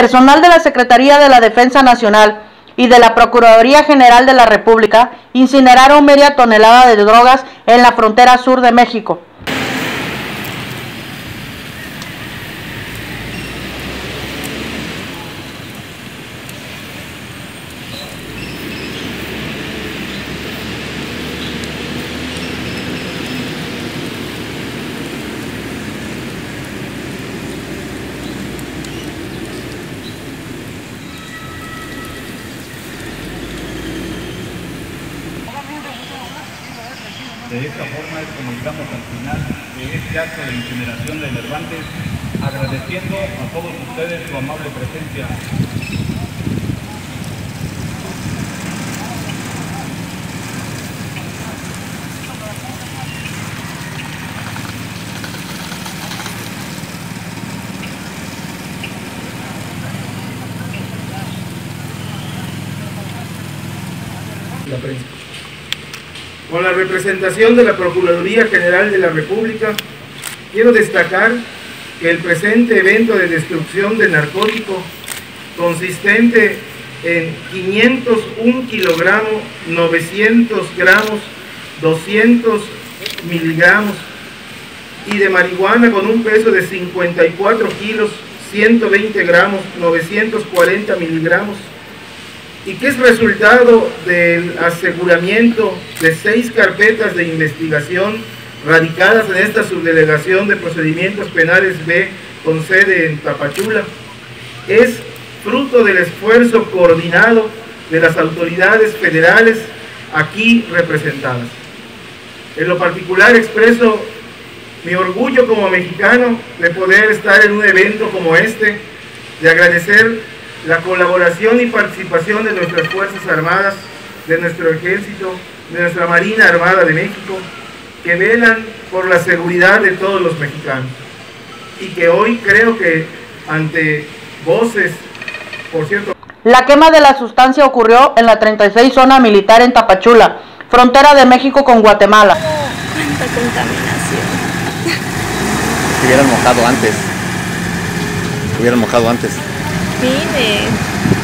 personal de la Secretaría de la Defensa Nacional y de la Procuraduría General de la República incineraron media tonelada de drogas en la frontera sur de México. De esta forma es como llegamos al final de este acto de incineración de Nervantes, agradeciendo a todos ustedes su amable presencia. La. Con la representación de la Procuraduría General de la República, quiero destacar que el presente evento de destrucción de narcótico, consistente en 501 kilogramos, 900 gramos, 200 miligramos, y de marihuana con un peso de 54 kilos, 120 gramos, 940 miligramos, y que es resultado del aseguramiento de seis carpetas de investigación radicadas en esta subdelegación de procedimientos penales B con sede en Tapachula, es fruto del esfuerzo coordinado de las autoridades federales aquí representadas. En lo particular expreso mi orgullo como mexicano de poder estar en un evento como este, de agradecer la colaboración y participación de nuestras Fuerzas Armadas, de nuestro Ejército, de nuestra Marina Armada de México, que velan por la seguridad de todos los mexicanos. Y que hoy creo que ante voces, por cierto... La quema de la sustancia ocurrió en la 36 zona militar en Tapachula, frontera de México con Guatemala. Cuánta contaminación. Se hubieran mojado antes. Se hubieran mojado antes. meaning